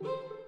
Woo!